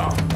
Stop!